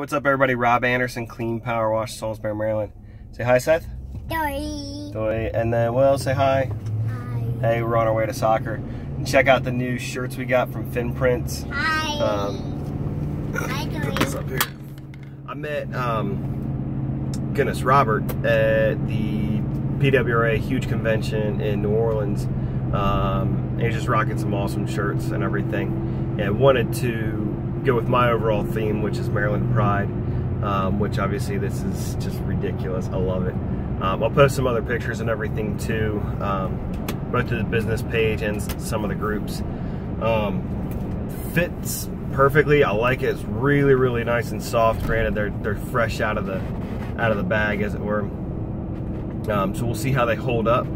What's up, everybody? Rob Anderson, Clean Power Wash, Salisbury, Maryland. Say hi, Seth. Dory. Doy. And then Will, say hi. Hi. Hey, we're on our way to soccer. And check out the new shirts we got from Fin Prints. Hi. Um, Hi, put Dory. this up here. I met, um, goodness, Robert at the PWRA huge convention in New Orleans. Um, and he's just rocking some awesome shirts and everything. And wanted to go with my overall theme, which is Maryland Pride, um, which obviously this is just ridiculous. I love it. Um, I'll post some other pictures and everything too, um, both to the business page and some of the groups. Um, fits perfectly. I like it. It's really, really nice and soft. Granted, they're they're fresh out of the out of the bag, as it were. Um, so we'll see how they hold up.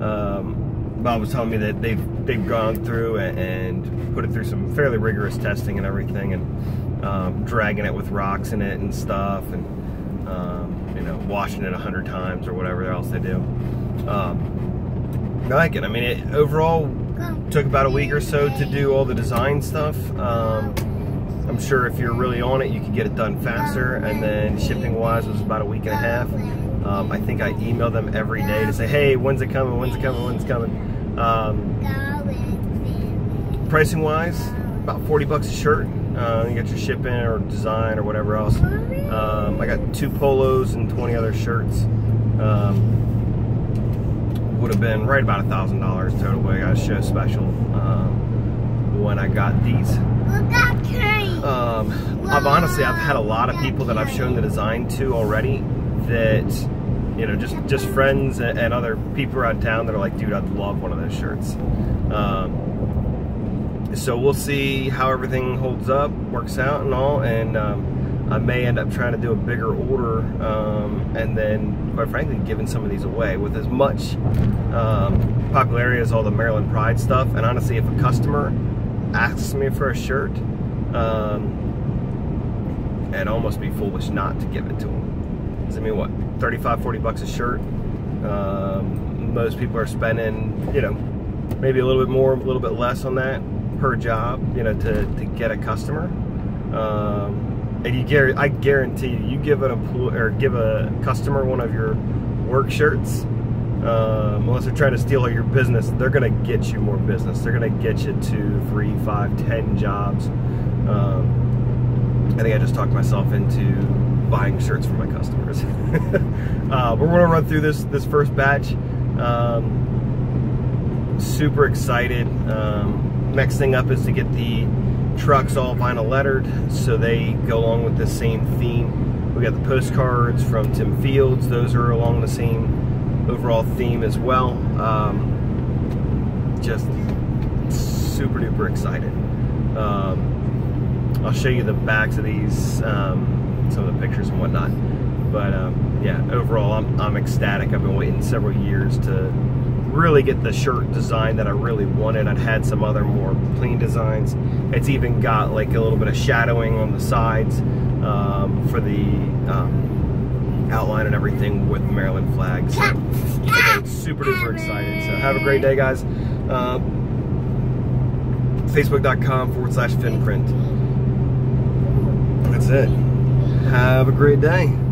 Um, Bob was telling me that they've they've gone through and, put it through some fairly rigorous testing and everything, and um, dragging it with rocks in it and stuff, and um, you know washing it a hundred times or whatever else they do. Um, I like it. I mean, it overall took about a week or so to do all the design stuff. Um, I'm sure if you're really on it, you can get it done faster. And then shipping wise was about a week and a half. Um, I think I email them every day to say, hey, when's it coming? When's it coming? When's it coming? Um, pricing wise, about 40 bucks a shirt. Uh, you got your shipping or design or whatever else. Um, I got two polos and 20 other shirts. Um, would have been right about a thousand dollars total. I got a show special um, when I got these. Look at Kate. Um, I've honestly, I've had a lot of people that I've shown the design to already that, you know, just, just friends and, other people around town that are like, dude, I'd love one of those shirts. Um, so we'll see how everything holds up, works out and all, and um, I may end up trying to do a bigger order um, and then, quite frankly, giving some of these away with as much um, popularity as all the Maryland Pride stuff. And honestly, if a customer asks me for a shirt, um, it'd almost be foolish not to give it to them. I mean, what, 35, 40 bucks a shirt? Um, most people are spending, you know, maybe a little bit more, a little bit less on that per job, you know, to, to get a customer. Um, and you I guarantee you, you give an employee or give a customer one of your work shirts, um, unless they're trying to steal all your business, they're gonna get you more business. They're gonna get you two, three, five, ten jobs. Um, I think I just talked myself into buying shirts for my customers. uh, we're gonna run through this this first batch. Um, super excited. Um, next thing up is to get the trucks all vinyl lettered so they go along with the same theme. We got the postcards from Tim Fields. Those are along the same overall theme as well. Um, just super duper excited. Um, I'll show you the backs of these, um, some of the pictures and whatnot. But um, yeah, overall, I'm, I'm ecstatic. I've been waiting several years to really get the shirt design that I really wanted. I'd had some other more clean designs. It's even got like a little bit of shadowing on the sides um, for the um, outline and everything with Maryland flags. So again, super duper excited. So have a great day, guys. Uh, Facebook.com forward slash finprint. That's it. Have a great day.